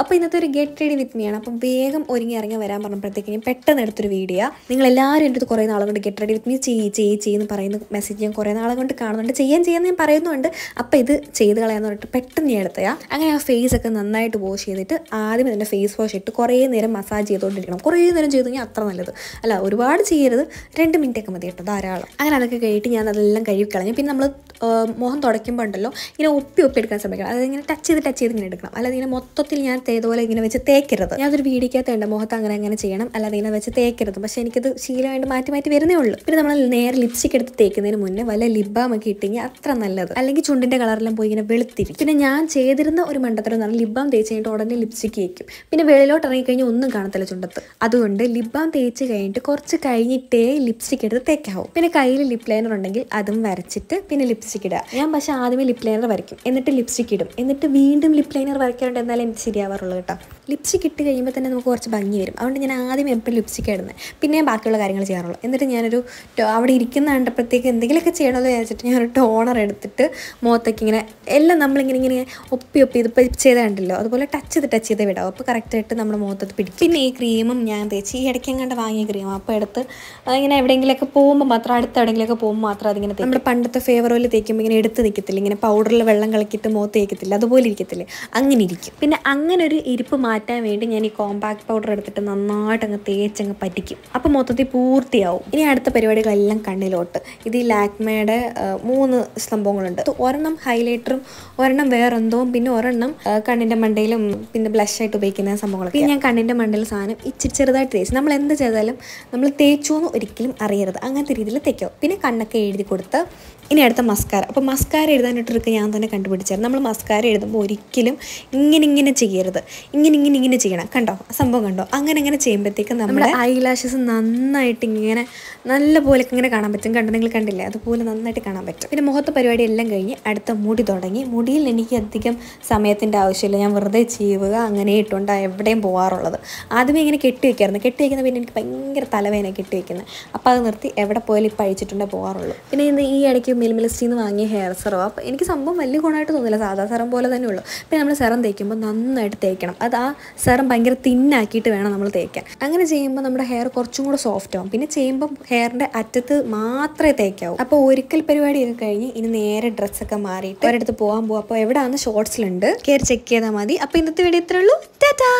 അപ്പോൾ ഇന്നത്തെ ഒരു ഗെറ്റ് റെഡി വിത്ത് മീ ആണ്. അപ്പം വേഗം ഒരുങ്ങി ഇറങ്ങി വരാൻ പറഞ്ഞപ്പോഴത്തേക്ക് ഞാൻ പെട്ടെന്ന് എടുത്തൊരു വീഡിയോ നിങ്ങൾ എല്ലാവരും എന്റെ അടുത്ത് കുറേ നാളെ കൊണ്ട് ഗെറ്റ് റെഡി വിത്ത് മീ ചെയ്യ് ചെയ്യ് ചെയ്യുന്ന പറയുന്ന മെസ്സേജ് ഞാൻ കുറേ നാളെ കൊണ്ട് കാണുന്നുണ്ട്. ചെയ്യാൻ ചെയ്യാൻ ഞാൻ പറയുന്നുണ്ട്. അപ്പോൾ ഇത് ചെയ്ത് കളയാന്ന് പറഞ്ഞിട്ട് പെട്ടെന്ന് ഞാൻ എടുത്തയാ അങ്ങനെ ആ ഫേസ് ഒക്കെ നന്നായിട്ട് വാഷ് ചെയ്തിട്ട് ആദ്യം അതിന്റെ ഫേസ് വാഷ് ഇട്ട് കുറേ നേരം മസാജ് ചെയ്തുകൊണ്ടിരിക്കണം. കുറേ നേരം ചെയ്ത് കഴിഞ്ഞാൽ അത്ര നല്ലത്. അല്ല ഒരുപാട് ചെയ്യരുത്. രണ്ട് മിനിറ്റൊക്കെ മതി കേട്ടോ ധാരാളം. അങ്ങനെ അതൊക്കെ കഴിഞ്ഞിട്ട് ഞാൻ അതെല്ലാം കഴുകി കളഞ്ഞു. പിന്നെ നമ്മൾ മുഖം തുടയ്ക്കുമ്പോൾ ഉണ്ടല്ലോ ഇങ്ങനെ ഒപ്പി ഒപ്പി എടുക്കാൻ ശ്രമിക്കണം. അതായത് ഇങ്ങനെ ടച്ച് ചെയ്ത് ടച്ച് ചെയ്ത് ഇങ്ങനെ എടുക്കണം. അല്ലാതെ ഇങ്ങനെ മൊത്തത്തിൽ ഞാൻ തേതുപോലെ ഇങ്ങനെ വെച്ച് തേക്കരുത്. ഞാനൊരു വീടിക്കകത്ത് ഉണ്ട് മുഖത്ത് അങ്ങനെ അങ്ങനെ ചെയ്യണം. അല്ലാതെ ഇങ്ങനെ വെച്ച് തേക്കരുത്. പക്ഷേ എനിക്കത് ശീലമായിട്ട് മാറ്റി മാറ്റി വരുന്നേ ഉള്ളൂ. പിന്നെ നമ്മൾ നേരെ ലിപ്സ്റ്റിക് എടുത്ത് തേക്കുന്നതിന് മുന്നേ വല്ല ലിബാം ഒക്കെ ഇട്ടെങ്കിൽ അത്ര നല്ലത്. അല്ലെങ്കിൽ ചുണ്ടിന്റെ കളറെല്ലാം പോയി ഇങ്ങനെ വെളുത്തിരിക്കും. പിന്നെ ഞാൻ ചെയ്തിരുന്ന ഒരു മണ്ടത്തരം എന്ന് പറഞ്ഞാൽ ലിബാം തേച്ച് കഴിഞ്ഞിട്ട് ഉടനെ ലിപ്സ്റ്റിക് തേക്കും. പിന്നെ വെളിയിലോട്ട് ഇറങ്ങിക്കഴിഞ്ഞാൽ ഒന്നും കാണത്തില്ല ചുണ്ടത്ത്. അതുകൊണ്ട് ലിബാം തേച്ച് കഴിഞ്ഞിട്ട് കുറച്ച് കഴിഞ്ഞിട്ടേ ലിപ്സ്റ്റിക് എടുത്ത് തേക്കാവും. പിന്നെ കയ്യിൽ ലിപ് ലൈനർ ഉണ്ടെങ്കിൽ അതും വരച്ചിട്ട് പിന്നെ ലിപ്സ്റ്റിക് ഇടുക ഞാൻ പക്ഷേ ആദ്യമേ ലിപ് ലൈനർ വരയ്ക്കും. എന്നിട്ട് ലിപ്സ്റ്റിക് ഇടും. എന്നിട്ട് വീണ്ടും ലിപ് ലൈനർ വരയ്ക്കാറുണ്ട് എന്നാലും എനിക്ക് ശരിയാവാറുള്ളൂ കേട്ടോ. ലിപ്സ്റ്റിക് ഇട്ട് കഴിയുമ്പോൾ തന്നെ നമുക്ക് കുറച്ച് ഭംഗി വരും. അതുകൊണ്ട് ഞാൻ ആദ്യം എപ്പോഴും ലിപ്സ്റ്റിക് ഇടുന്നത് പിന്നെ ബാക്കിയുള്ള കാര്യങ്ങൾ ചെയ്യാറുള്ളൂ. എന്നിട്ട് ഞാനൊരു അവിടെ ഇരിക്കുന്ന കണ്ടപ്പോഴത്തേക്ക് എന്തെങ്കിലുമൊക്കെ ചെയ്യണമെന്ന് വിചാരിച്ചിട്ട് ഞാനൊരു ടോണർ എടുത്തിട്ട് മുഖത്തേക്ക് ഇങ്ങനെ എല്ലാം നമ്മളിങ്ങനെ ഇങ്ങനെ ഒപ്പി ഒപ്പി ഇതിപ്പോൾ ചെയ്ത് കണ്ടല്ലോ? അതുപോലെ ടച്ച് ചെയ്ത് ടച്ച് ചെയ്ത് വിടാം. അപ്പോൾ കറക്റ്റായിട്ട് നമ്മുടെ മുഖത്ത് പിടിക്കും. പിന്നെ ഈ ക്രീമും ഞാൻ തേച്ച് ഈ ഇടയ്ക്ക് കണ്ട് വാങ്ങിയ ക്രീം അപ്പോൾ എടുത്ത് ഇങ്ങനെ എവിടെയെങ്കിലുമൊക്കെ പോകുമ്പോൾ മാത്രം അടുത്ത് എവിടെയെങ്കിലുമൊക്കെ പോകുമ്പോൾ മാത്രം അതിങ്ങനെ. നമ്മുടെ പണ്ടത്തെ ഫേവർ ഓയിൽ തേക്കുമ്പോൾ ഇങ്ങനെ എടുത്ത് നിൽക്കത്തില്ല ഇങ്ങനെ പൗഡറിൽ വെള്ളം കളക്കിയിട്ട് മുഖത്ത് തേക്കത്തില്ല. അതുപോലെ ഇരിക്കത്തില്ലേ? അങ്ങനെ ഇരിക്കും. പിന്നെ അങ്ങനെ ഒരു ഇരിപ്പ് മാറ്റാൻ വേണ്ടി ഞാൻ ഈ കോമ്പാക്ട് പൗഡർ എടുത്തിട്ട് നന്നായിട്ട് അങ്ങ് തേച്ചങ്ങ് പറ്റിക്കും. അപ്പോൾ മൊത്തത്തിൽ പൂർത്തിയാവും. ഇനി അടുത്ത പരിപാടികളെല്ലാം കണ്ണിലോട്ട്. ഇത് ഈ ലാക്മയുടെ മൂന്ന് സംഭവങ്ങളുണ്ട്. ഒരെണ്ണം ഹൈലൈറ്ററും ഒരെണ്ണം വേറെന്തോ പിന്നെ ഒരെണ്ണം കണ്ണിന്റെ മണ്ടയിലും പിന്നെ ബ്ലഷ് ആയിട്ട് ഉപയോഗിക്കുന്ന സംഭവങ്ങളൊക്കെ. ഞാൻ കണ്ണിന്റെ മണ്ടയിൽ സാധനം ഇച്ചിരി ചെറുതായിട്ട് തേച്ച്. നമ്മൾ എന്ത് ചെയ്താലും നമ്മൾ തേച്ചു എന്ന് ഒരിക്കലും അറിയരുത്. അങ്ങനത്തെ രീതിയിൽ തേക്കാവും പിന്നെ കണ്ണൊക്കെ എഴുതി കൊടുത്ത് ഇനി അടുത്ത മസ്കാര അപ്പോൾ മസ്കാര എഴുതാനൊരു ട്രിക്ക് ഞാൻ തന്നെ കണ്ടുപിടിച്ചായിരുന്നു. നമ്മൾ മസ്കാര എഴുതുമ്പോൾ ഒരിക്കലും ഇങ്ങനെ ഇങ്ങനെ ചെയ്യരുത്. ഇങ്ങനെ ഇങ്ങനെ ഇങ്ങനെ ചെയ്യണം. കണ്ടോ? സംഭവം കണ്ടോ? അങ്ങനെ ഇങ്ങനെ ചെയ്യുമ്പോഴത്തേക്കും നമ്മുടെ ഐ ലാഷസ് നന്നായിട്ട് ഇങ്ങനെ നല്ല പോലെ ഇങ്ങനെ കാണാൻ പറ്റും. കണ്ടോ? നിങ്ങൾ കണ്ടില്ലേ? അതുപോലെ നന്നായിട്ട് കാണാൻ പറ്റും. പിന്നെ മുഖത്ത് പരിപാടി എല്ലാം കഴിഞ്ഞ് അടുത്ത മുടി തുടങ്ങി. മുടിയിൽ എനിക്ക് അധികം സമയത്തിന്റെ ആവശ്യമില്ല. ഞാൻ വെറുതെ ചെയ്യുക അങ്ങനെ ഇട്ടുകൊണ്ട് എവിടെയും പോകാറുള്ളത് ആദ്യമേ ഇങ്ങനെ കെട്ടി വയ്ക്കായിരുന്നു കെട്ടി വയ്ക്കുന്ന പിന്നെ എനിക്ക് ഭയങ്കര തലവേദന കെട്ടി വയ്ക്കുന്നത് അപ്പോൾ അത് നിർത്തി എവിടെ പോയാലും ഇപ്പം അഴിച്ചിട്ടുണ്ടേ പോകാറുള്ളൂ പിന്നെ ഇന്ന് ഈ ഇടയ്ക്ക് മിൽമിലിസ്റ്റിൽ നിന്ന് വാങ്ങിയ ഹെയർ സെറോ അപ്പോൾ എനിക്ക് സംഭവം വലിയ ഗുണമായിട്ട് തോന്നില്ല സാധാ സെറം പോലെ തന്നെ ഉള്ളൂ. പിന്നെ നമ്മൾ സെറം തേക്കുമ്പോൾ നന്നായിട്ട് തേക്കണം. അത് ആ സെറം ഭയങ്കര തിന്നാക്കിയിട്ട് വേണം നമ്മൾ തേക്കാൻ. അങ്ങനെ ചെയ്യുമ്പോൾ നമ്മുടെ ഹെയർ കുറച്ചും കൂടെ സോഫ്റ്റ് ആവും. പിന്നെ ചെയ്യുമ്പോൾ ഹെയറിന്റെ അറ്റത്ത് മാത്രമേ തേക്കാവൂ. അപ്പോൾ ഒരിക്കൽ പരിപാടിയൊക്കെ കഴിഞ്ഞ് ഇനി നേരെ ഡ്രസ്സൊക്കെ മാറിയിട്ട് ഒരിടത്ത് പോകാൻ പോകും അപ്പോൾ എവിടെയാണെന്ന് ഷോർട്സിലുണ്ട് കയറി ചെക്ക് ചെയ്താൽ മതി. അപ്പോൾ ഇന്നത്തെ വീഡിയോ ഇത്രയുള്ളൂ ടാറ്റാ